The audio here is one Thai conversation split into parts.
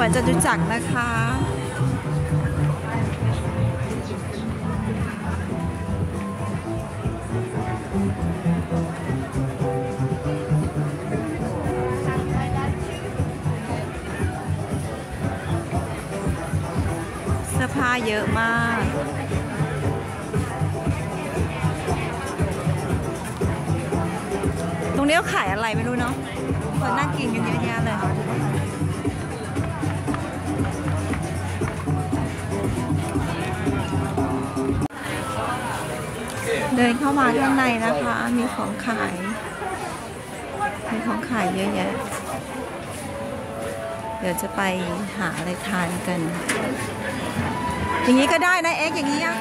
วนจตุจักรนะคะ เสื้อผ้าเยอะมากตรงนี้เขาขายอะไรไม่รู้เนาะคนนั่งกินกันเยอะแยะเลย เดินเข้ามาข้างในนะคะ มีของขาย มีของขายเยอะแยะ เดี๋ยวจะไปหาอะไรทานกัน อย่างนี้ก็ได้นะเอ็กซ์อย่างนี้อะ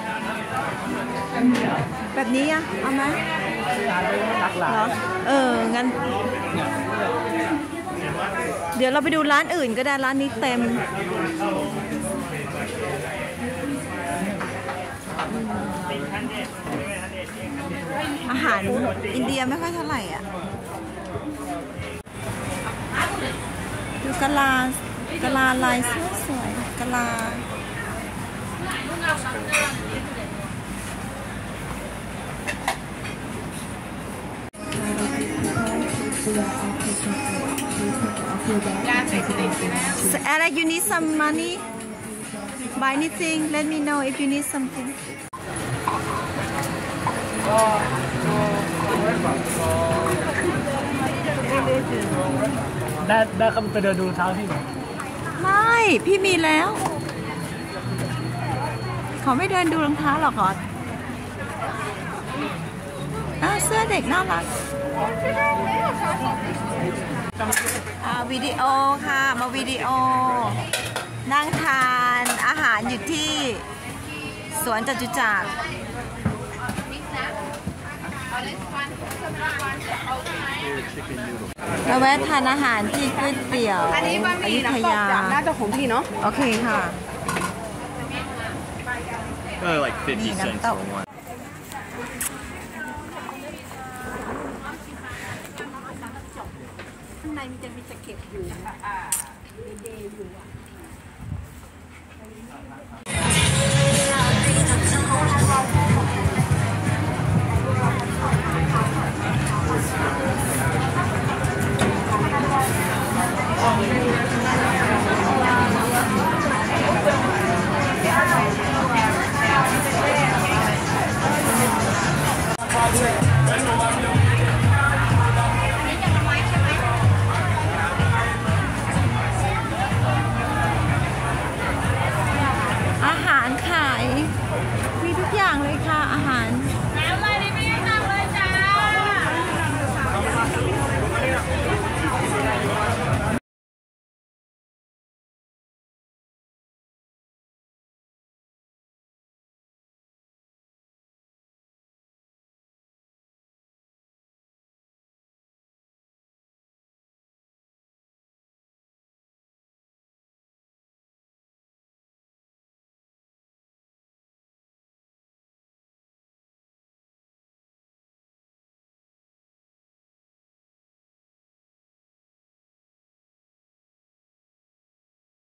แบบนี้อะเอาไหมเหรอเออ งั้น เดี๋ยวเราไปดูร้านอื่นก็ได้ร้านนี้เต็ม อาหารอินเดียไม่ค่อยเท่าไหร่อะดูกะลากะลาลายสวยสวยๆกะลา So, Alec, you need some money? Buy anything? Let me know if you need something. ได้ได้เข้าไปเดินดูรองเท้าที่ไหนไม่ พี่มีแล้วขอไม่เดินดูรองเท้าหรอกขออ่าเสื้อเด็กน่ารักอ่าวิดีโอค่ะ มาวิดีโอ นั่งทานอาหารอยู่ที่สวนจตุจักรเราแวะทานอาหารที่ก๋วยเตี๋ยวอันนี้บะหอมี่ยุธน้ำตกยาจากน่าจะของพี่เนาะโอเคค่ะ Uh, like 50 Need cents them. for one. 韩